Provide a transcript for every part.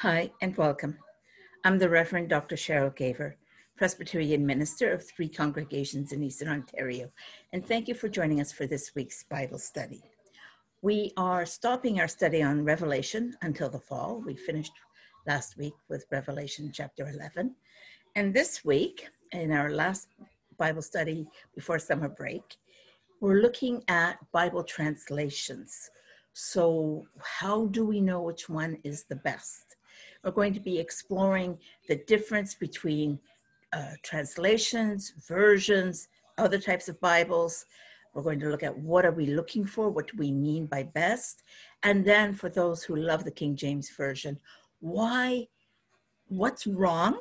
Hi, and welcome. I'm the Reverend Dr. Cheryl Gaver, Presbyterian minister of three congregations in Eastern Ontario, and thank you for joining us for this week's Bible study. We are stopping our study on Revelation until the fall. We finished last week with Revelation chapter 11. And this week, in our last Bible study before summer break, we're looking at Bible translations. So, how do we know which one is the best? We're going to be exploring the difference between uh, translations, versions, other types of Bibles. We're going to look at what are we looking for, what do we mean by best, and then for those who love the King James Version, why, what's wrong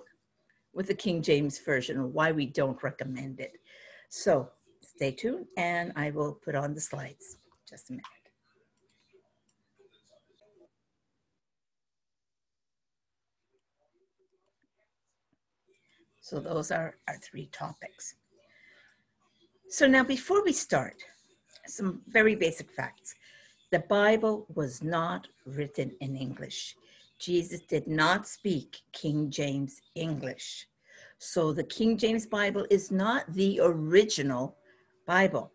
with the King James Version, why we don't recommend it. So stay tuned and I will put on the slides. Just a minute. So those are our three topics. So now before we start, some very basic facts. The Bible was not written in English. Jesus did not speak King James English. So the King James Bible is not the original Bible.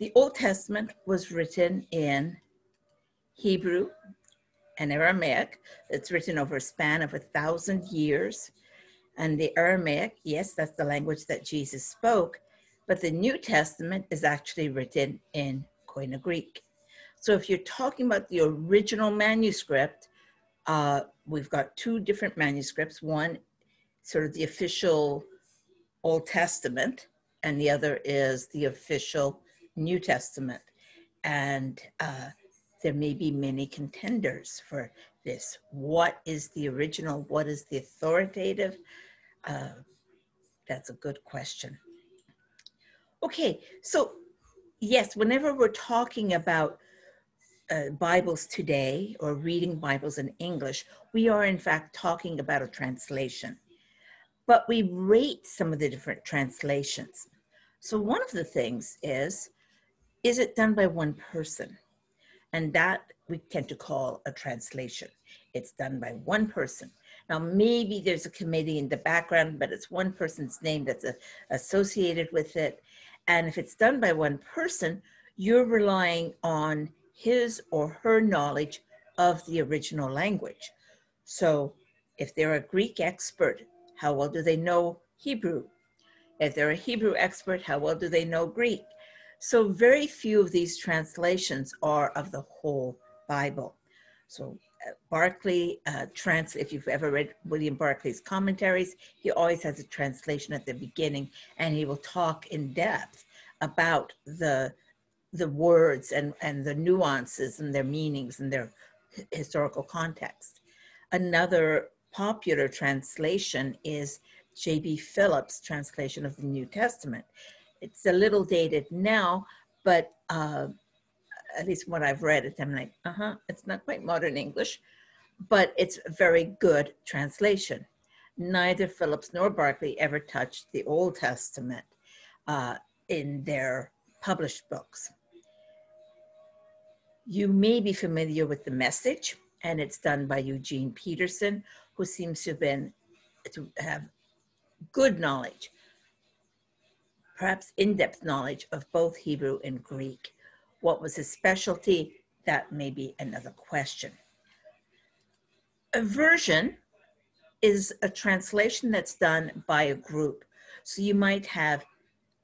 The Old Testament was written in Hebrew and Aramaic. It's written over a span of a thousand years. And the Aramaic, yes, that's the language that Jesus spoke, but the New Testament is actually written in Koine Greek. So if you're talking about the original manuscript, uh, we've got two different manuscripts. One, sort of the official Old Testament, and the other is the official New Testament. And uh, there may be many contenders for this. What is the original? What is the authoritative? Uh, that's a good question. Okay, so yes, whenever we're talking about uh, Bibles today or reading Bibles in English, we are in fact talking about a translation. But we rate some of the different translations. So one of the things is, is it done by one person? And that we tend to call a translation. It's done by one person. Now, maybe there's a committee in the background, but it's one person's name that's a, associated with it. And if it's done by one person, you're relying on his or her knowledge of the original language. So if they're a Greek expert, how well do they know Hebrew? If they're a Hebrew expert, how well do they know Greek? So very few of these translations are of the whole Bible. So uh, Barclay, uh, trans, if you've ever read William Barclay's commentaries, he always has a translation at the beginning and he will talk in depth about the, the words and, and the nuances and their meanings and their historical context. Another popular translation is J.B. Phillips' translation of the New Testament. It's a little dated now, but uh, at least what I've read, it, I'm like, uh huh, it's not quite modern English, but it's a very good translation. Neither Phillips nor Barclay ever touched the Old Testament uh, in their published books. You may be familiar with the message, and it's done by Eugene Peterson, who seems to have been to have good knowledge, perhaps in-depth knowledge of both Hebrew and Greek. What was his specialty? That may be another question. A version is a translation that's done by a group. So you might have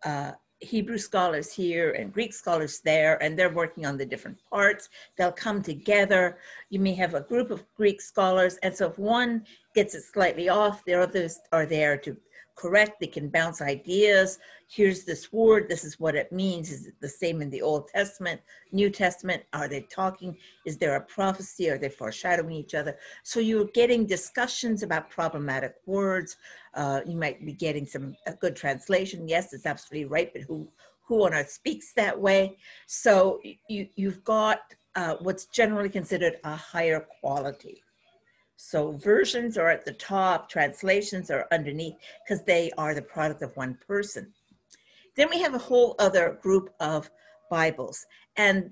uh, Hebrew scholars here and Greek scholars there, and they're working on the different parts. They'll come together. You may have a group of Greek scholars, and so if one gets it slightly off, the others are there to correct. They can bounce ideas. Here's this word. This is what it means. Is it the same in the Old Testament, New Testament? Are they talking? Is there a prophecy? Are they foreshadowing each other? So you're getting discussions about problematic words. Uh, you might be getting some a good translation. Yes, it's absolutely right, but who who on earth speaks that way? So you you've got uh, what's generally considered a higher quality. So versions are at the top, translations are underneath because they are the product of one person. Then we have a whole other group of Bibles, and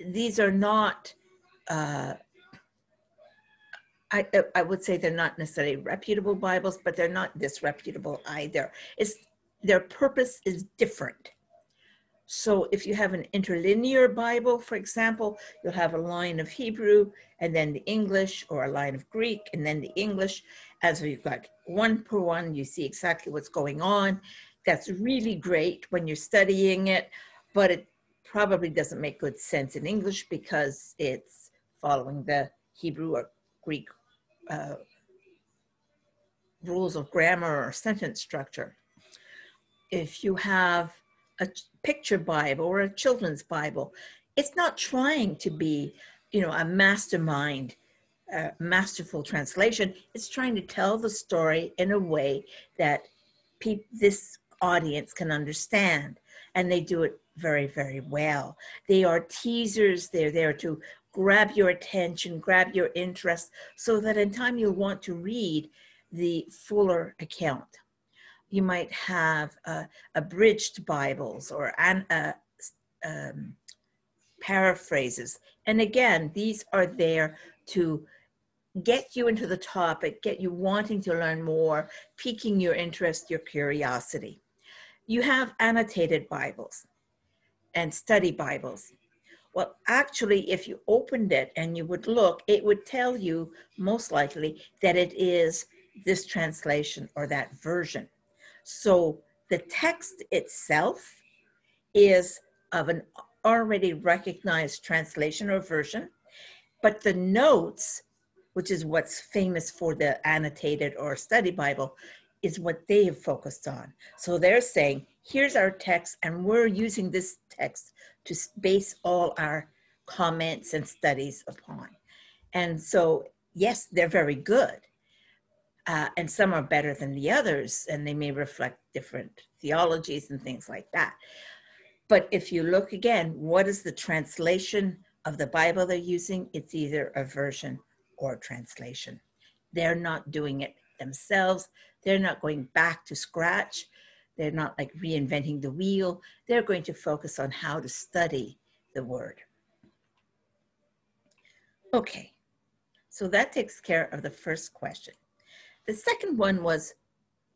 these are not uh, I, uh, I would say they're not necessarily reputable Bibles, but they're not disreputable either. It's, their purpose is different. So if you have an interlinear Bible, for example, you'll have a line of Hebrew and then the English, or a line of Greek and then the English. As you've got one per one, you see exactly what's going on. That's really great when you're studying it, but it probably doesn't make good sense in English because it's following the Hebrew or Greek uh, rules of grammar or sentence structure. If you have a picture Bible or a children's Bible, it's not trying to be, you know, a mastermind, uh, masterful translation. It's trying to tell the story in a way that this audience can understand. And they do it very, very well. They are teasers. They're there to grab your attention, grab your interest, so that in time you'll want to read the fuller account. You might have uh, abridged Bibles or an, uh, um, paraphrases. And again, these are there to get you into the topic, get you wanting to learn more, piquing your interest, your curiosity. You have annotated Bibles and study Bibles. Well, actually, if you opened it and you would look, it would tell you most likely that it is this translation or that version. So the text itself is of an already recognized translation or version, but the notes, which is what's famous for the annotated or study Bible, is what they have focused on. So they're saying, here's our text, and we're using this text to base all our comments and studies upon. And so, yes, they're very good. Uh, and some are better than the others, and they may reflect different theologies and things like that. But if you look again, what is the translation of the Bible they're using? It's either a version or translation. They're not doing it themselves. They're not going back to scratch. They're not like reinventing the wheel. They're going to focus on how to study the word. Okay, so that takes care of the first question. The second one was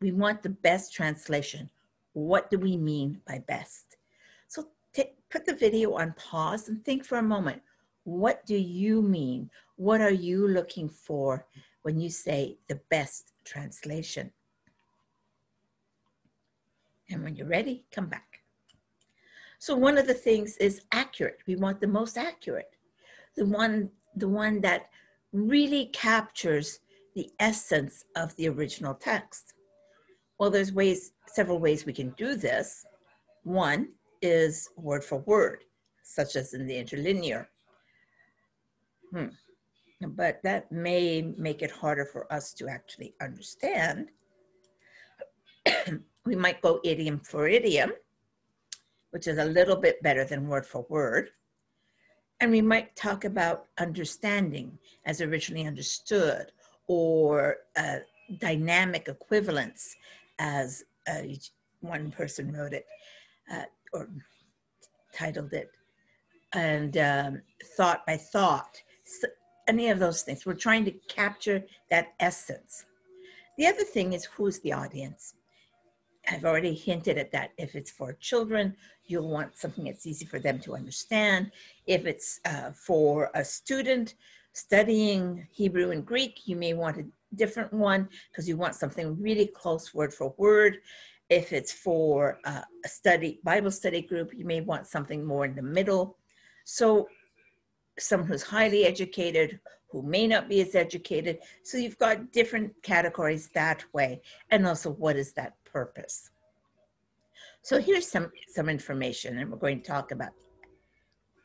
we want the best translation. What do we mean by best? So put the video on pause and think for a moment. What do you mean? What are you looking for when you say the best translation? And when you're ready, come back. So one of the things is accurate. We want the most accurate, the one, the one that really captures the essence of the original text. Well, there's ways, several ways we can do this. One is word for word, such as in the interlinear. Hmm. But that may make it harder for us to actually understand. we might go idiom for idiom, which is a little bit better than word for word. And we might talk about understanding as originally understood or uh, dynamic equivalence as uh, one person wrote it uh, or titled it, and um, thought by thought. So any of those things. We're trying to capture that essence. The other thing is who's the audience? I've already hinted at that. If it's for children, you'll want something that's easy for them to understand. If it's uh, for a student studying Hebrew and Greek, you may want a different one because you want something really close word for word. If it's for uh, a study, Bible study group, you may want something more in the middle. So someone who's highly educated, who may not be as educated. So you've got different categories that way. And also what is that purpose. So here's some, some information, and we're going to talk about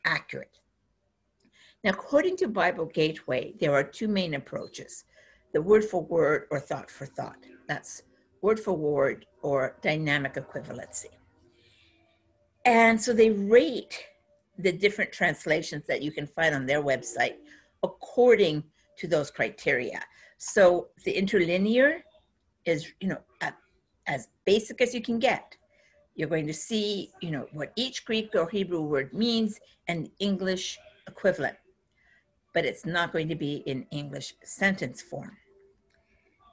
accurate. Now, according to Bible Gateway, there are two main approaches the word for word or thought for thought. That's word for word or dynamic equivalency. And so they rate the different translations that you can find on their website according to those criteria. So the interlinear is, you know, at as basic as you can get. You're going to see, you know, what each Greek or Hebrew word means and English equivalent. But it's not going to be in English sentence form.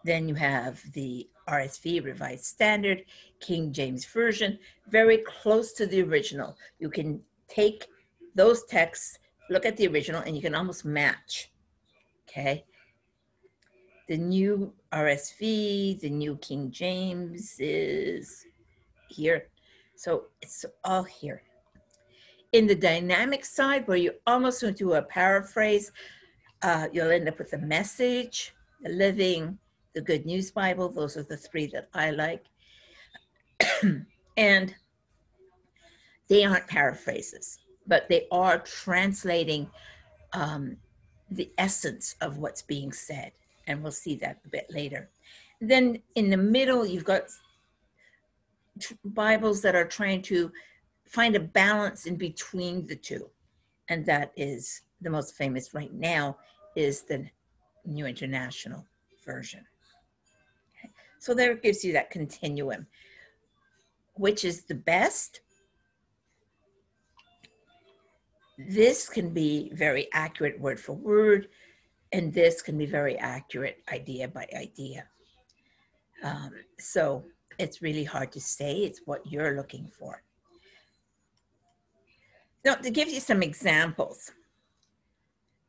Then you have the RSV, Revised Standard, King James Version, very close to the original. You can take those texts, look at the original, and you can almost match. Okay. The new RSV, the new King James is here. So it's all here. In the dynamic side, where you almost going to do a paraphrase, uh, you'll end up with the message, the living, the Good News Bible. Those are the three that I like. and they aren't paraphrases, but they are translating um, the essence of what's being said. And we'll see that a bit later. Then in the middle, you've got Bibles that are trying to find a balance in between the two. And that is the most famous right now is the New International Version. Okay. So there gives you that continuum. Which is the best? This can be very accurate word for word, and this can be very accurate idea by idea. Um, so it's really hard to say. It's what you're looking for. Now, to give you some examples,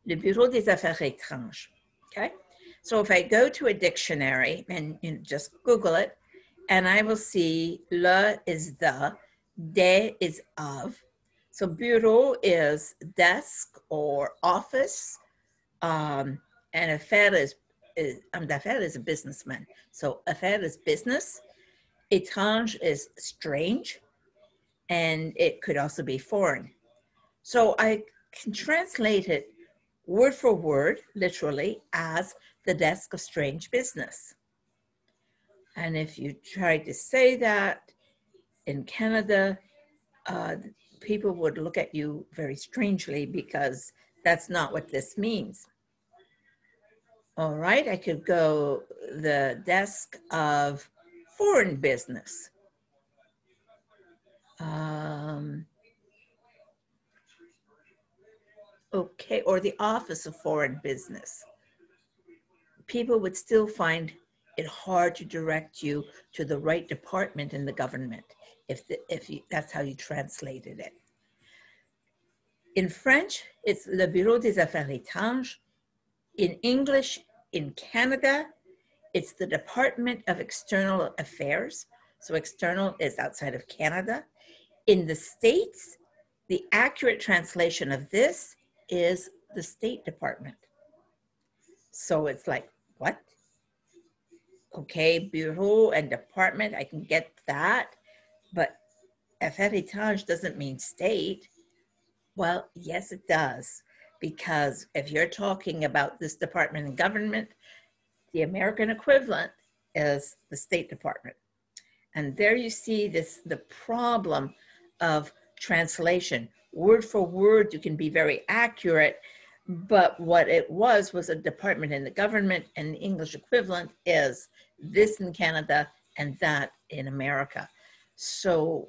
Le Bureau des Affaires étranges. Okay, so if I go to a dictionary and you know, just Google it, and I will see le is the, de is of. So bureau is desk or office, um, and affaire is, is um, d'affaires is a businessman. So affaire is business, Étrange is strange, and it could also be foreign. So I can translate it word for word, literally, as the desk of strange business. And if you try to say that in Canada, uh, people would look at you very strangely because that's not what this means. All right, I could go the desk of foreign business. Um, okay, or the Office of Foreign Business. People would still find it hard to direct you to the right department in the government if, the, if you, that's how you translated it. In French, it's Le Bureau des Affaires étranges. In English, in Canada, it's the Department of External Affairs. So external is outside of Canada. In the States, the accurate translation of this is the State Department. So it's like, what? Okay, bureau and department, I can get that. But affaires doesn't mean state. Well, yes, it does. Because if you're talking about this department and government, the American equivalent is the State Department. And there you see this the problem of translation. Word for word, you can be very accurate, but what it was was a department in the government, and the English equivalent is this in Canada and that in America. So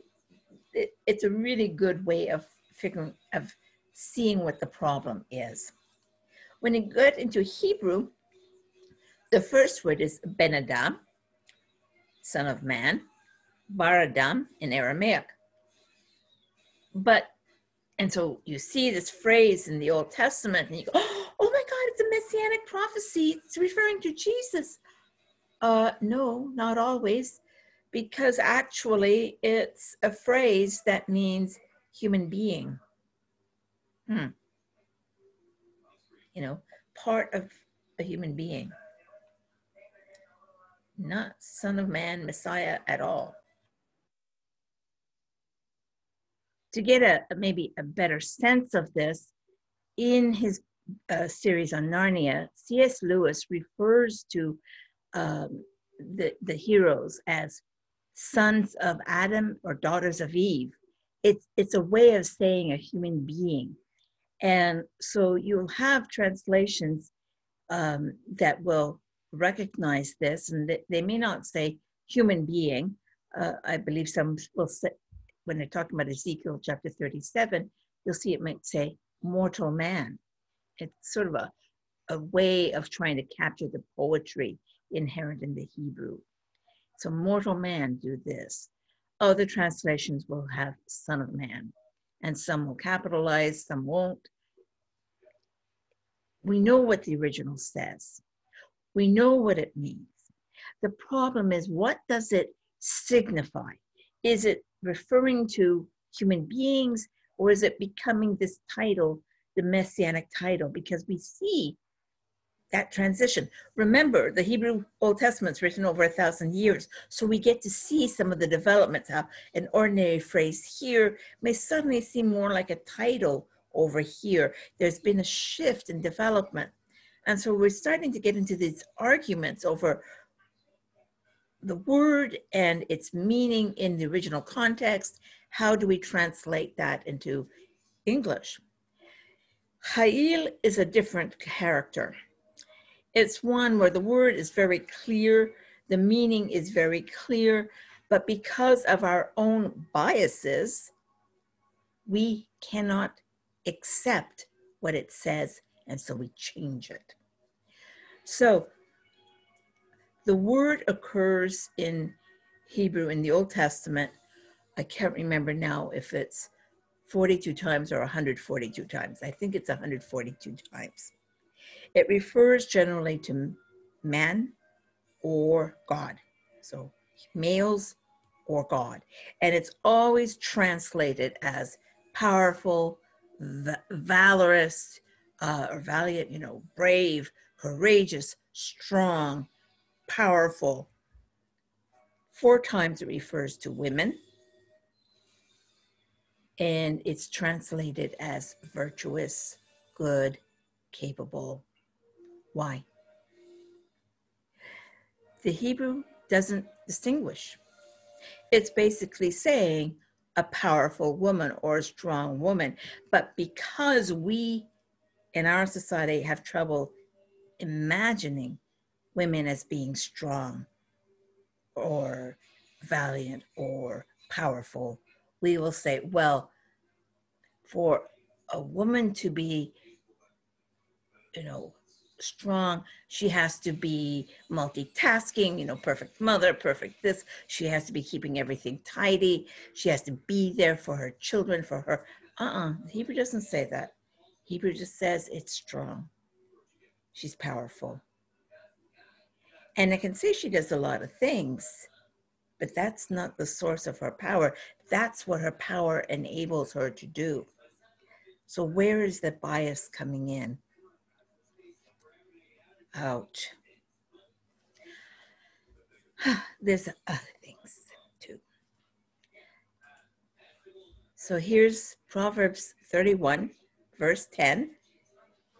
it, it's a really good way of figuring of seeing what the problem is. When you get into Hebrew, the first word is Ben Adam, son of man, Bar Adam in Aramaic. But, and so you see this phrase in the Old Testament and you go, oh my God, it's a messianic prophecy. It's referring to Jesus. Uh, no, not always, because actually it's a phrase that means human being. Hmm. You know, part of a human being not Son of Man, Messiah at all. To get a maybe a better sense of this, in his uh, series on Narnia, C.S. Lewis refers to um, the, the heroes as sons of Adam or daughters of Eve. It's, it's a way of saying a human being. And so you'll have translations um, that will recognize this, and they, they may not say human being. Uh, I believe some will say, when they're talking about Ezekiel chapter 37, you'll see it might say mortal man. it's sort of a, a way of trying to capture the poetry inherent in the Hebrew. So mortal man do this. Other translations will have son of man, and some will capitalize, some won't. We know what the original says. We know what it means. The problem is, what does it signify? Is it referring to human beings, or is it becoming this title, the messianic title? Because we see that transition. Remember, the Hebrew Old Testament's written over a thousand years, so we get to see some of the developments. How an ordinary phrase here may suddenly seem more like a title over here. There's been a shift in development. And so we're starting to get into these arguments over the word and its meaning in the original context. How do we translate that into English? Ha'il is a different character. It's one where the word is very clear, the meaning is very clear, but because of our own biases, we cannot accept what it says, and so we change it. So the word occurs in Hebrew in the Old Testament. I can't remember now if it's 42 times or 142 times. I think it's 142 times. It refers generally to man or God. So males or God. And it's always translated as powerful, valorous, uh, or valiant, you know, brave, courageous, strong, powerful. Four times it refers to women. And it's translated as virtuous, good, capable. Why? The Hebrew doesn't distinguish. It's basically saying a powerful woman or a strong woman. But because we in our society have trouble imagining women as being strong or valiant or powerful, we will say, well, for a woman to be, you know, strong, she has to be multitasking, you know, perfect mother, perfect this. She has to be keeping everything tidy. She has to be there for her children, for her. Uh uh-uh. uh Hebrew doesn't say that. Hebrew just says it's strong. She's powerful. And I can say she does a lot of things, but that's not the source of her power. That's what her power enables her to do. So, where is the bias coming in? Ouch. There's other things too. So, here's Proverbs 31, verse 10,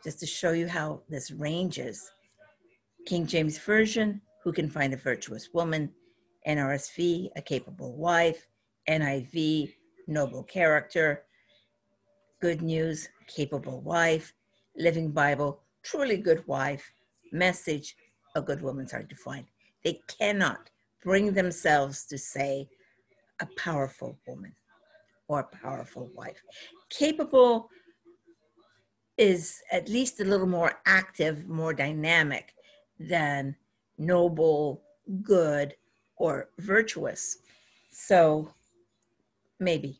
just to show you how this ranges. King James Version, who can find a virtuous woman? NRSV, a capable wife. NIV, noble character. Good news, capable wife. Living Bible, truly good wife. Message, a good woman's hard to find. They cannot bring themselves to say a powerful woman or a powerful wife. Capable is at least a little more active, more dynamic than noble, good, or virtuous. So maybe.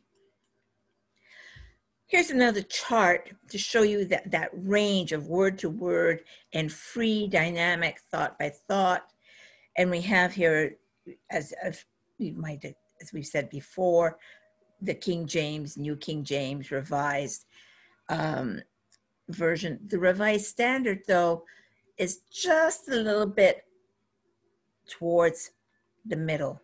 Here's another chart to show you that, that range of word to word and free dynamic thought by thought. And we have here, as, as we might, as we've said before, the King James, New King James, revised um, version. The Revised Standard, though, is just a little bit towards the middle.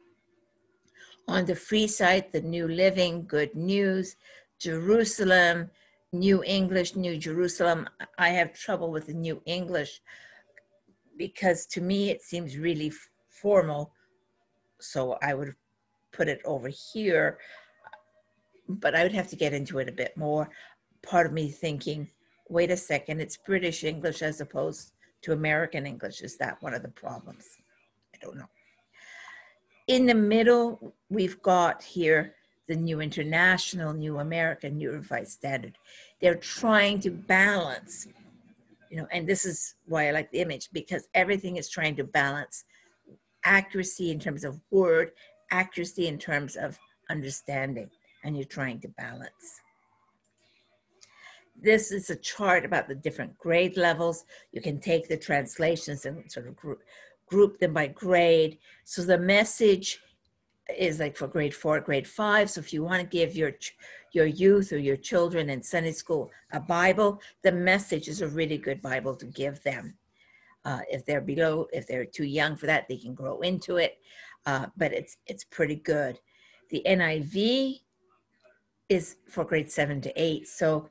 On the free side, the New Living, Good News, Jerusalem, New English, New Jerusalem. I have trouble with the New English because to me it seems really formal. So I would put it over here, but I would have to get into it a bit more. Part of me thinking, wait a second, it's British English as opposed to American English. Is that one of the problems? I don't know. In the middle, we've got here the New International, New American, New Revised Standard. They're trying to balance you know, and this is why I like the image because everything is trying to balance accuracy in terms of word, accuracy in terms of understanding, and you're trying to balance. This is a chart about the different grade levels. You can take the translations and sort of group, group them by grade. So the message is like for grade four, grade five. So if you want to give your your youth or your children in Sunday school a Bible, the message is a really good Bible to give them. Uh, if they're below, if they're too young for that, they can grow into it. Uh, but it's it's pretty good. The NIV is for grade seven to eight. So,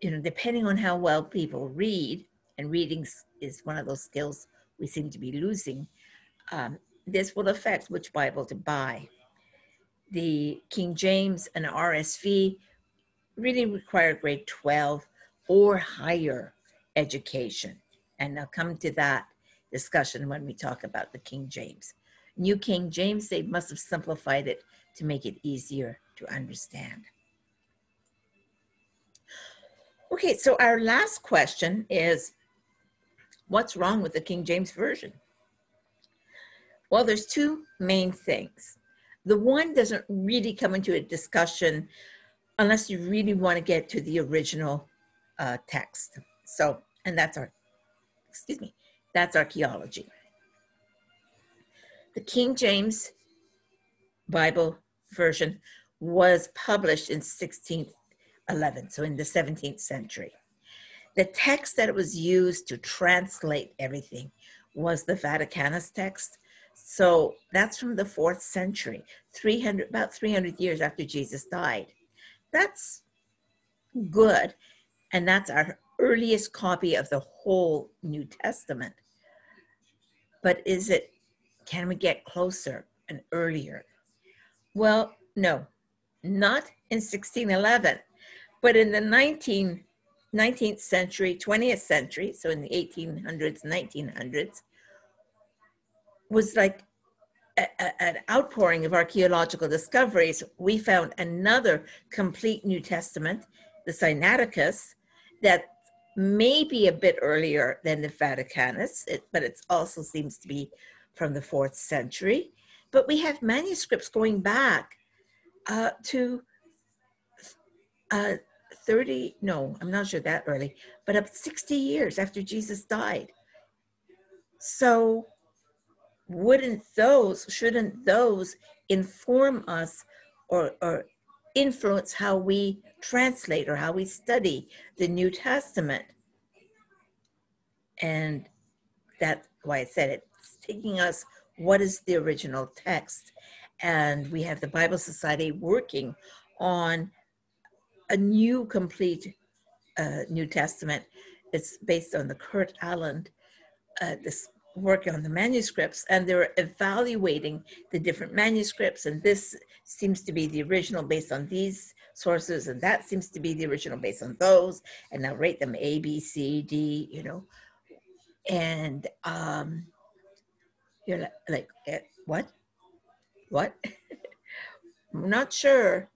you know, depending on how well people read, and reading is one of those skills we seem to be losing. Um, this will affect which Bible to buy. The King James and RSV really require grade 12 or higher education. And I'll come to that discussion when we talk about the King James. New King James, they must have simplified it to make it easier to understand. Okay, so our last question is what's wrong with the King James Version? Well, there's two main things. The one doesn't really come into a discussion unless you really want to get to the original uh, text. So, and that's our, excuse me, that's archaeology. The King James Bible version was published in 1611, so in the 17th century. The text that was used to translate everything was the Vaticanus text, so that's from the fourth century, 300, about 300 years after Jesus died. That's good. And that's our earliest copy of the whole New Testament. But is it, can we get closer and earlier? Well, no, not in 1611, but in the 19, 19th century, 20th century, so in the 1800s, 1900s, was like a, a, an outpouring of archaeological discoveries. We found another complete New Testament, the Sinaiticus, that may be a bit earlier than the Vaticanus, it, but it also seems to be from the fourth century. But we have manuscripts going back uh, to uh, 30, no, I'm not sure that early, but up 60 years after Jesus died. So wouldn't those, shouldn't those inform us or, or influence how we translate or how we study the New Testament? And that's why I said it. It's taking us what is the original text. And we have the Bible Society working on a new complete uh, New Testament. It's based on the Kurt Aland, uh, this working on the manuscripts and they're evaluating the different manuscripts and this seems to be the original based on these sources and that seems to be the original based on those and now rate them a b c d you know. And um you're like, like eh, what? What? I'm not sure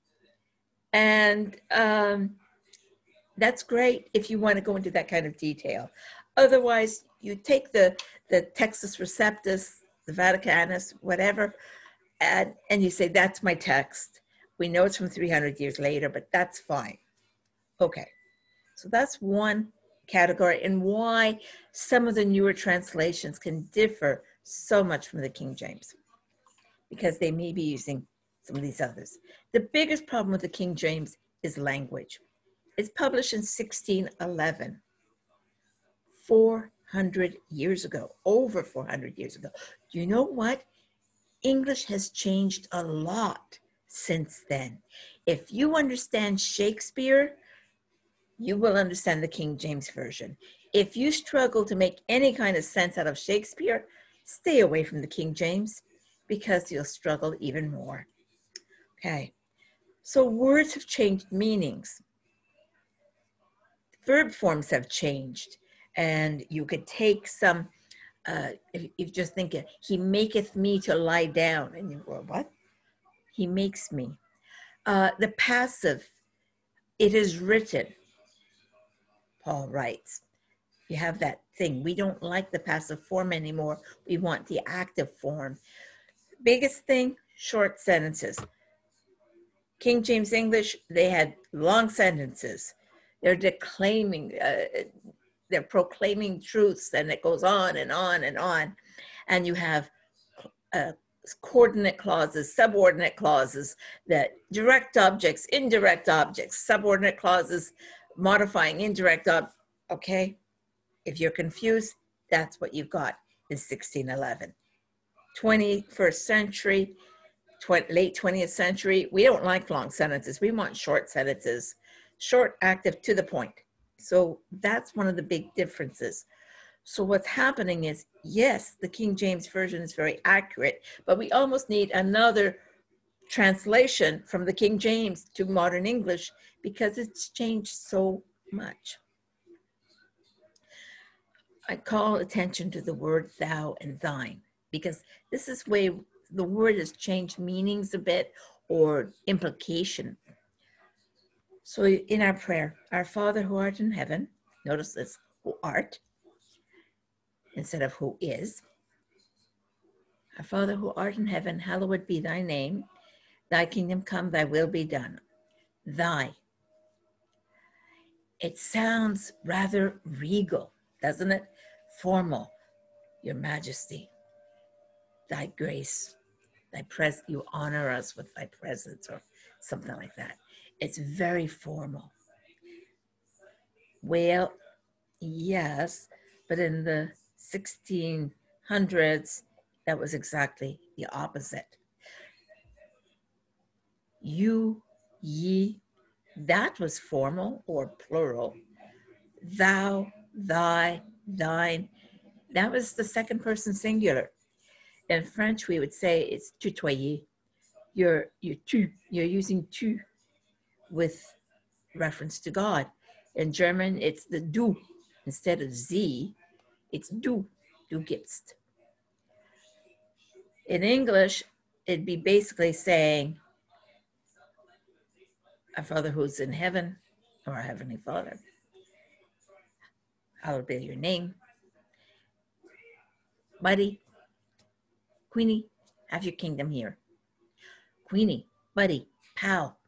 and um that's great if you want to go into that kind of detail otherwise you take the the Textus Receptus, the Vaticanus, whatever, and, and you say, that's my text. We know it's from 300 years later, but that's fine. Okay, so that's one category and why some of the newer translations can differ so much from the King James because they may be using some of these others. The biggest problem with the King James is language. It's published in 1611. 400 years ago, over 400 years ago. Do you know what? English has changed a lot since then. If you understand Shakespeare, you will understand the King James Version. If you struggle to make any kind of sense out of Shakespeare, stay away from the King James because you'll struggle even more. Okay, so words have changed meanings. Verb forms have changed and you could take some uh, if you just think he maketh me to lie down and you go what he makes me uh, the passive it is written paul writes you have that thing. We don't like the passive form anymore. We want the active form. Biggest thing, short sentences. King James English, they had long sentences. They're declaiming, uh, they're proclaiming truths, and it goes on and on and on. And you have uh, coordinate clauses, subordinate clauses, that direct objects, indirect objects, subordinate clauses, modifying indirect ob. Okay, if you're confused, that's what you've got in 1611. 21st century, tw- late 20th century, we don't like long sentences. We want short sentences, short, active, to the point. So that's one of the big differences. So what's happening is, yes, the King James Version is very accurate, but we almost need another translation from the King James to modern English because it's changed so much. I call attention to the word thou and thine because this is where the word has changed meanings a bit or implication. So in our prayer, our Father who art in heaven, notice this, who art, instead of who is. Our Father who art in heaven, hallowed be thy name. Thy kingdom come, thy will be done. Thy. It sounds rather regal, doesn't it? Formal. Your majesty, thy grace, thy pres you honor us with thy presence or something like that. It's very formal. Well, yes, but in the 1600s, that was exactly the opposite. You, ye, that was formal or plural. Thou, thy, thine, that was the second person singular. In French, we would say it's tutoyer. You're, you're tu, you're using tu with reference to God. In German, it's the du instead of Sie. It's du, du gibst. In English, it'd be basically saying, Our Father who's in heaven, or our Heavenly Father, hallowed be your name. Buddy, Queenie, have your kingdom here. Queenie, buddy, pal.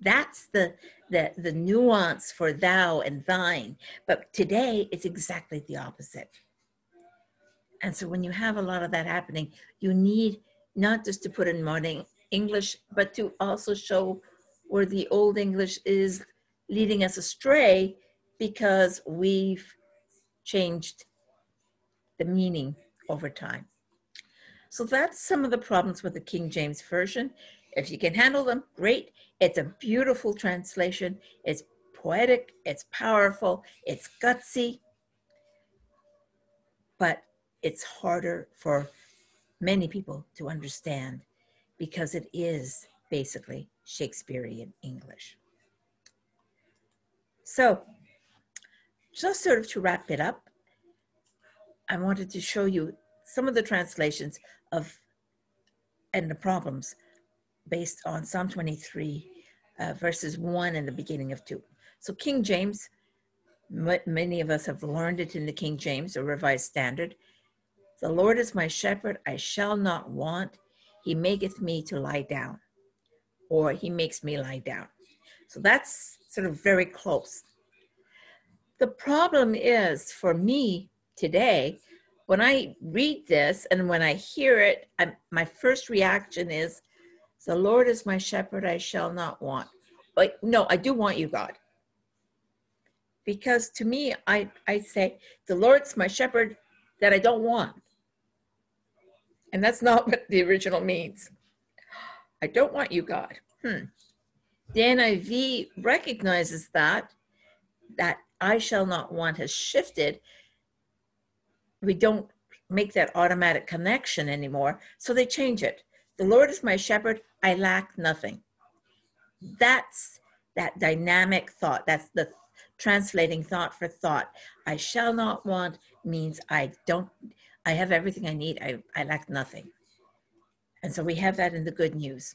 That's the the, the nuance for thou and thine. But today it's exactly the opposite. And so when you have a lot of that happening, you need not just to put in modern English, but to also show where the old English is leading us astray because we've changed the meaning over time. So that's some of the problems with the King James Version. If you can handle them, great. It's a beautiful translation. It's poetic, it's powerful, it's gutsy, but it's harder for many people to understand because it is basically Shakespearean English. So, just sort of to wrap it up, I wanted to show you some of the translations of and the problems based on Psalm 23, uh, verses 1 and the beginning of 2. So, King James, many of us have learned it in the King James, a revised standard. The Lord is my shepherd, I shall not want. He maketh me to lie down, or he makes me lie down. So that's sort of very close. The problem is for me today, when I read this and when I hear it, I'm, my first reaction is, the Lord is my shepherd, I shall not want. But no, I do want you, God. Because to me, I, I say, the Lord's my shepherd that I don't want. And that's not what the original means. I don't want you, God. Hmm. The NIV recognizes that, that I shall not want has shifted. We don't make that automatic connection anymore, so they change it. The Lord is my shepherd, I lack nothing. That's that dynamic thought. That's the translating thought for thought. I shall not want means I don't, I have everything I need. I, I lack nothing. And so we have that in the good news.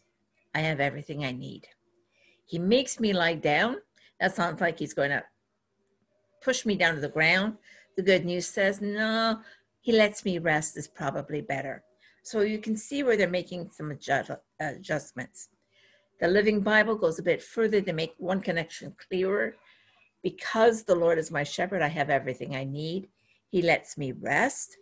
I have everything I need. He makes me lie down. That sounds like he's going to push me down to the ground. The good news says, no, he lets me rest is probably better. So you can see where they're making some adjust, adjustments. The Living Bible goes a bit further to make one connection clearer. Because the Lord is my shepherd, I have everything I need. He lets me rest.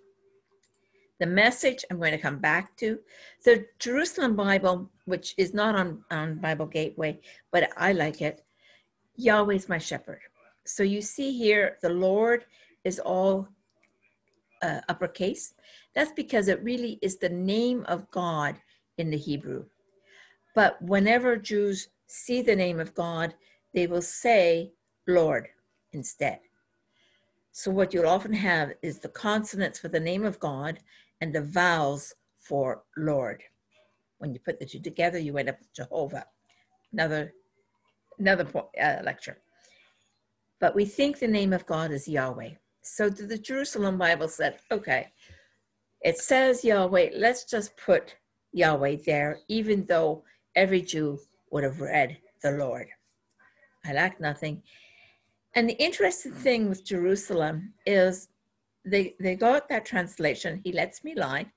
The message I'm going to come back to. The Jerusalem Bible, which is not on, on Bible Gateway, but I like it. Yahweh is my shepherd. So you see here, the Lord is all uh, uppercase. That's because it really is the name of God in the Hebrew. But whenever Jews see the name of God, they will say Lord instead. So what you'll often have is the consonants for the name of God and the vowels for Lord. When you put the two together, you end up with Jehovah. Another, another uh, lecture. But we think the name of God is Yahweh. So the Jerusalem Bible said, okay, it says Yahweh, let's just put Yahweh there, even though every Jew would have read the Lord. I lack nothing. And the interesting thing with Jerusalem is they, they got that translation, he lets me lie,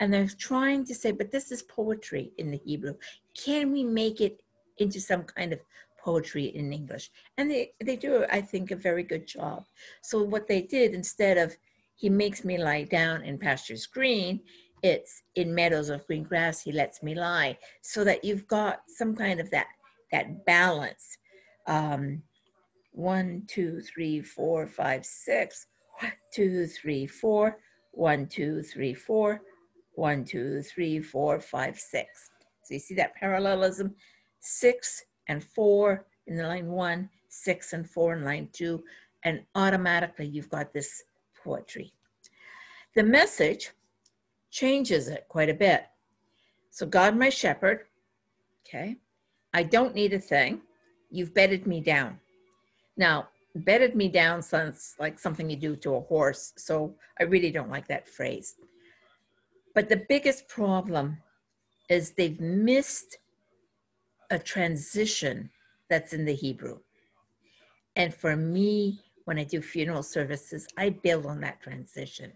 and they're trying to say, but this is poetry in the Hebrew. Can we make it into some kind of poetry in English? And they, they do, I think, a very good job. So what they did, instead of he makes me lie down in pastures green, it's in meadows of green grass, he lets me lie. So that you've got some kind of that, that balance. Um, one, two, three, four, five, six two, three, four, one, two, three, four, one, two, three, four, five, six. So you see that parallelism? Six and four in the line one, six and four in line two, and automatically you've got this poetry. The message changes it quite a bit. So God, my shepherd, okay, I don't need a thing. You've bedded me down. Now, bedded me down sounds like something you do to a horse. So I really don't like that phrase. But the biggest problem is they've missed a transition that's in the Hebrew. And for me, when I do funeral services, I build on that transition.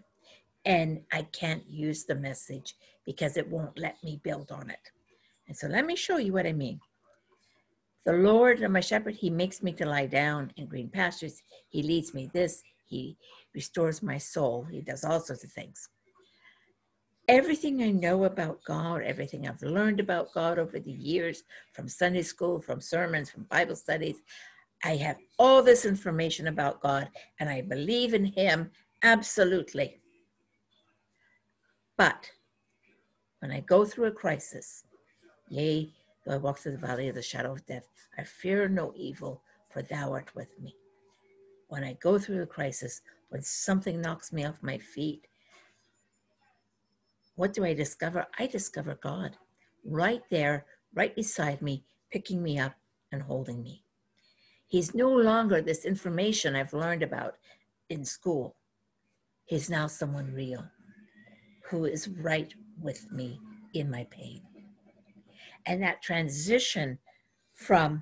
And I can't use the message because it won't let me build on it. And so let me show you what I mean. The Lord my shepherd, he makes me to lie down in green pastures. He leads me this. He restores my soul. He does all sorts of things. Everything I know about God, everything I've learned about God over the years from Sunday school, from sermons, from Bible studies, I have all this information about God and I believe in Him absolutely. But when I go through a crisis, yea, Though I walk through the valley of the shadow of death, I fear no evil, for thou art with me. When I go through a crisis, when something knocks me off my feet, what do I discover? I discover God right there, right beside me, picking me up and holding me. He's no longer this information I've learned about in school. He's now someone real who is right with me in my pain and that transition from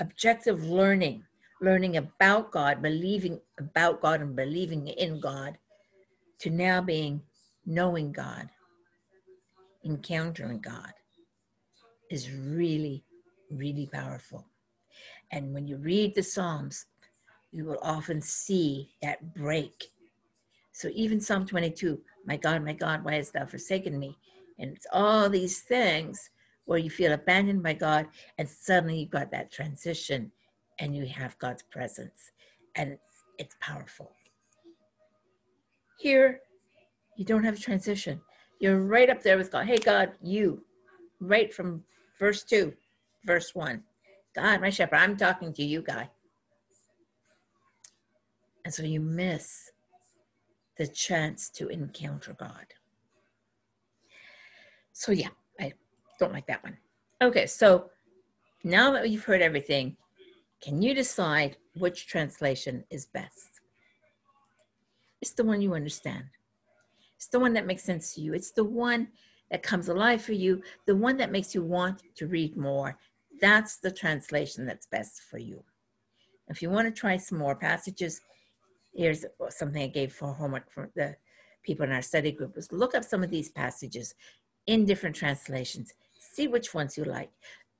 objective learning, learning about God, believing about God and believing in God, to now being knowing God, encountering God, is really, really powerful. And when you read the Psalms, you will often see that break. So even Psalm 22, my God, my God, why hast thou forsaken me? And it's all these things where you feel abandoned by God, and suddenly you've got that transition and you have God's presence, and it's, it's powerful. Here, you don't have a transition. You're right up there with God. Hey, God, you, right from verse 2, verse 1. God, my shepherd, I'm talking to you, guy. And so you miss the chance to encounter God. So, yeah, I don't like that one. Okay, so now that you've heard everything, can you decide which translation is best? It's the one you understand. It's the one that makes sense to you. It's the one that comes alive for you, the one that makes you want to read more. That's the translation that's best for you. If you want to try some more passages, here's something I gave for homework for the people in our study group was look up some of these passages in different translations, see which ones you like.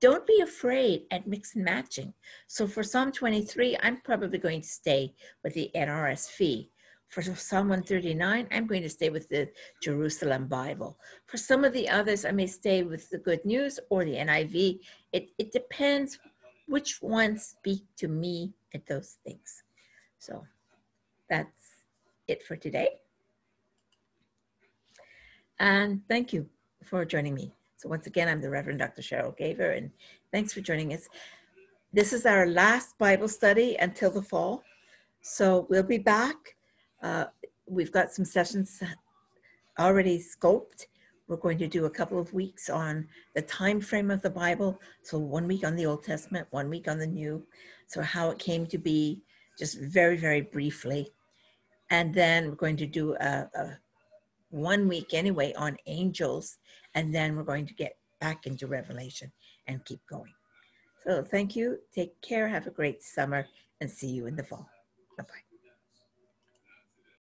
Don't be afraid at mix and matching. So for Psalm 23, I'm probably going to stay with the NRSV. For Psalm 139, I'm going to stay with the Jerusalem Bible. For some of the others, I may stay with the Good News or the NIV. It, it depends which ones speak to me at those things. So that's it for today. And thank you for joining me. So once again, I'm the Reverend Dr. Cheryl Gaver, and thanks for joining us. This is our last Bible study until the fall. So we'll be back uh, we've got some sessions already scoped. We're going to do a couple of weeks on the time frame of the Bible. So one week on the Old Testament, one week on the New. So how it came to be, just very, very briefly. And then we're going to do a, a one week anyway on angels. And then we're going to get back into Revelation and keep going. So thank you. Take care. Have a great summer and see you in the fall. Bye bye.